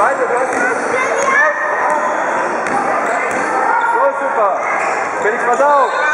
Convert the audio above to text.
Weiter, du So oh, super. Felix, pass auf.